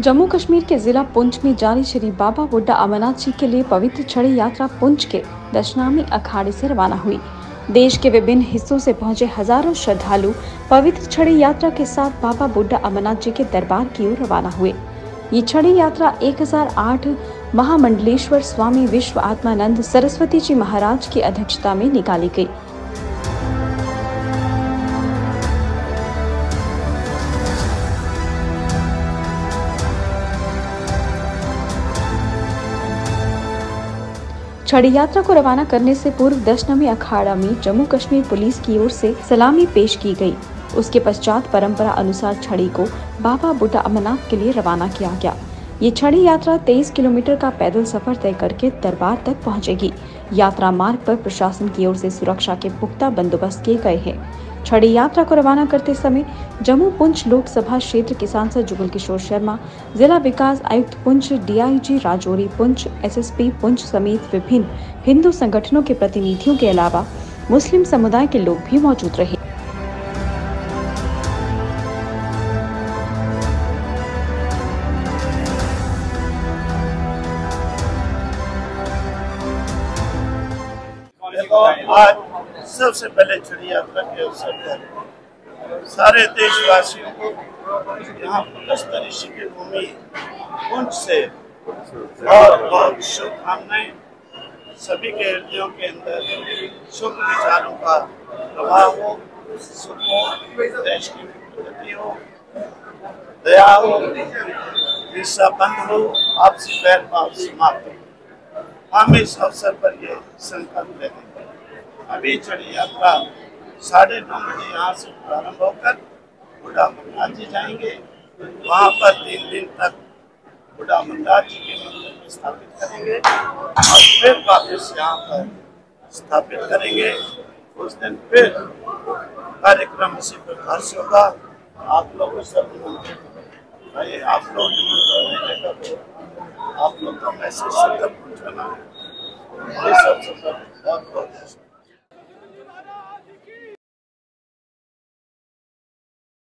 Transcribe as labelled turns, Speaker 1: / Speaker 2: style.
Speaker 1: जम्मू कश्मीर के जिला पुंछ में जारी श्री बाबा बुड्ढा अमरनाथ जी के लिए पवित्र छड़ी यात्रा पुंछ के दशनामी अखाड़े से रवाना हुई। देश के विभिन्न हिस्सों से पहुँचे हज़ारों श्रद्धालु पवित्र छड़ी यात्रा के साथ बाबा बुड्ढा अमरनाथ जी के दरबार की ओर रवाना हुए। ये छड़ी यात्रा 1008 महामंडलेश्वर स्वामी विश्व आत्मानंद सरस्वती जी महाराज की अध्यक्षता में निकाली गई। छड़ी यात्रा को रवाना करने से पूर्व दशनमी अखाड़ा में जम्मू कश्मीर पुलिस की ओर से सलामी पेश की गई। उसके पश्चात परंपरा अनुसार छड़ी को बाबा बुड्ढा अमरनाथ के लिए रवाना किया गया। ये छड़ी यात्रा 23 किलोमीटर का पैदल सफ़र तय करके दरबार तक पहुंचेगी। यात्रा मार्ग पर प्रशासन की ओर से सुरक्षा के पुख्ता बंदोबस्त किए गए हैं। छड़ी यात्रा को रवाना करते समय जम्मू पुंछ लोकसभा क्षेत्र के सांसद जुगल किशोर शर्मा, जिला विकास आयुक्त पुंछ डीआईजी राजौरी पुंछ, एसएसपी पुंछ समेत विभिन्न हिंदू संगठनों के प्रतिनिधियों के अलावा मुस्लिम समुदाय के लोग भी मौजूद रहे।
Speaker 2: आज सबसे पहले छड़ी यात्रा के अवसर पर सारे देशवासियों को यहाँ पुलस्तर ऋषि की भूमि पुंछ से बहुत बहुत शुभकामनाएँ। सभी के हृदयों के अंदर शुभ विचारों का प्रभाव हो, सुख हो देश की प्रगति हो, दया हो हिस्सा बंद हो, आपसी पैर भाव समाप्त हो। हम इस अवसर पर ये संकल्प हैं। अभी चढ़ी यात्रा साढ़े नौ बजे यहाँ से प्रारंभ होकर बुढ़ा अमरनाथ जी जाएँगे। वहाँ पर तीन दिन तक बुढ़ा अमरनाथ जी के मंदिर में स्थापित करेंगे और फिर वापस यहाँ पर स्थापित करेंगे। उस दिन फिर कार्यक्रम इसी प्रकार से होगा। आप लोग सब भाई, आप लोग आप लोग का मैसेज सब पहुँचाना है। ये सब सब बहुत बहुत